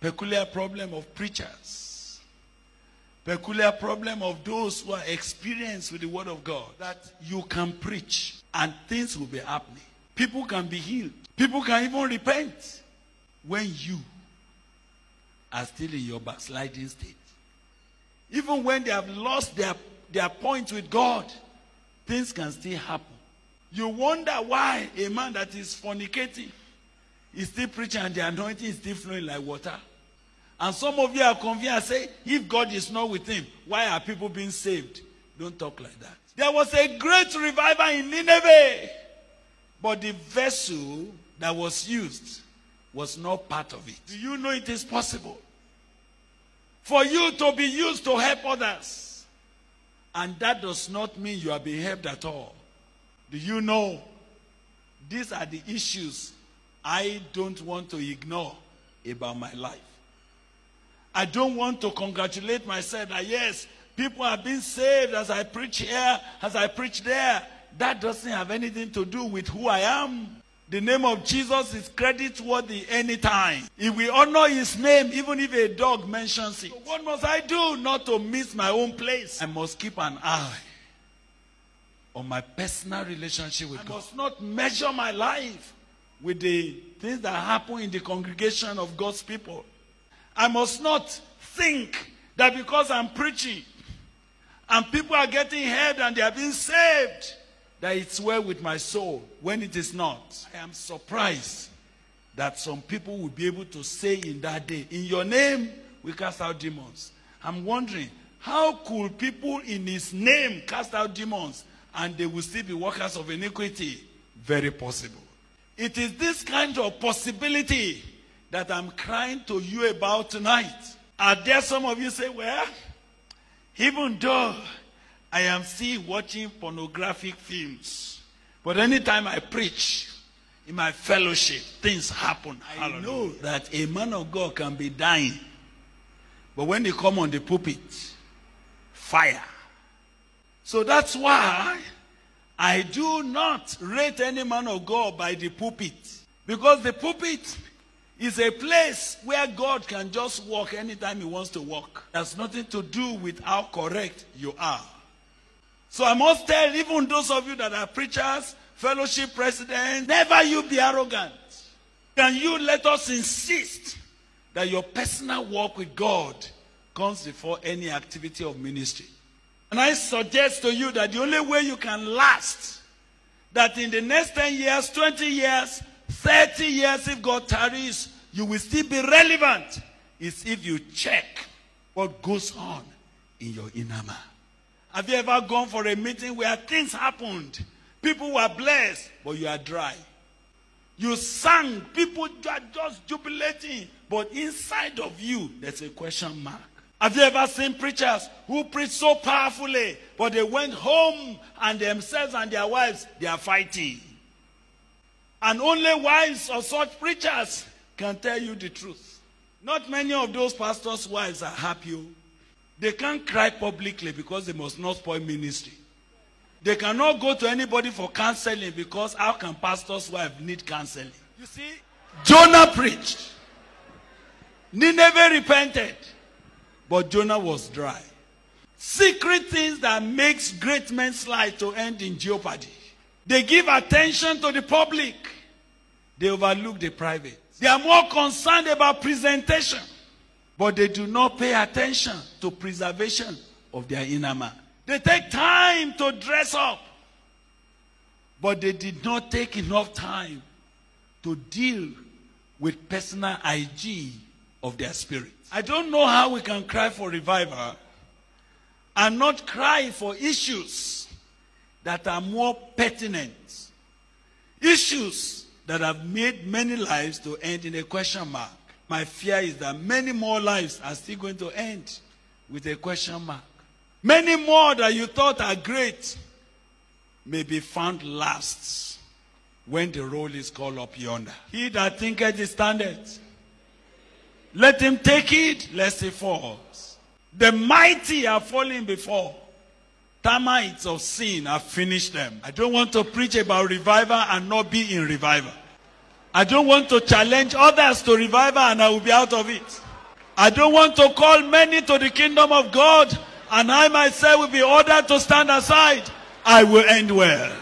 peculiar problem of preachers, peculiar problem of those who are experienced with the word of God. That you can preach and things will be happening. People can be healed. People can even repent when you are still in your backsliding state. Even when they have lost their, their point with God, things can still happen. You wonder why a man that is fornicating is still preaching and the anointing is still flowing like water. And some of you are convinced and say, if God is not with him, why are people being saved? Don't talk like that. There was a great revival in Nineveh, but the vessel that was used was not part of it. Do you know it is possible for you to be used to help others? And that does not mean you are being helped at all. Do you know? These are the issues I don't want to ignore about my life. I don't want to congratulate myself that yes, people are being saved as I preach here, as I preach there. That doesn't have anything to do with who I am. The name of Jesus is credit worthy anytime. If we honor his name, even if a dog mentions it. So what must I do not to miss my own place? I must keep an eye on my personal relationship with I God. I must not measure my life with the things that happen in the congregation of God's people. I must not think that because I'm preaching and people are getting help and they are being saved, that it's well with my soul when it is not. I am surprised that some people will be able to say in that day, In your name, we cast out demons. I'm wondering, how could people in his name cast out demons and they will still be workers of iniquity? Very possible. It is this kind of possibility that I'm crying to you about tonight. Are there some of you say, well, even though I am still watching pornographic films, but anytime I preach in my fellowship, things happen. I Hallelujah. know that a man of God can be dying, but when they come on the pulpit, fire. So that's why I do not rate any man of God by the pulpit. Because the pulpit is a place where God can just walk anytime he wants to walk. There's nothing to do with how correct you are. So I must tell even those of you that are preachers, fellowship presidents, never you be arrogant. Can you let us insist that your personal walk with God comes before any activity of ministry? And I suggest to you that the only way you can last, that in the next 10 years, 20 years, 30 years, if God tarries, you will still be relevant, is if you check what goes on in your inner man. Have you ever gone for a meeting where things happened? People were blessed, but you are dry. You sang, people are just jubilating, but inside of you, there's a question mark. Have you ever seen preachers who preach so powerfully, but they went home and themselves and their wives, they are fighting? And only wives of such preachers can tell you the truth. Not many of those pastors' wives are happy. They can't cry publicly because they must not spoil ministry. They cannot go to anybody for counseling because how can pastor's wife need counseling? You see, Jonah preached. Nineveh repented. But Jonah was dry. Secret things that makes great men's life to end in jeopardy. They give attention to the public. They overlook the private. They are more concerned about presentation. But they do not pay attention to preservation of their inner man. They take time to dress up. But they did not take enough time to deal with personal hygiene of their spirit. I don't know how we can cry for revival and not cry for issues that are more pertinent. Issues that have made many lives to end in a question mark. My fear is that many more lives are still going to end with a question mark. Many more that you thought are great may be found last when the roll is called up yonder. He that thinketh he standeth let him take it, lest he falls. The mighty are falling before. Termites of sin have finished them. I don't want to preach about revival and not be in revival. I don't want to challenge others to revival and I will be out of it. I don't want to call many to the kingdom of God, and I myself will be ordered to stand aside. I will end well.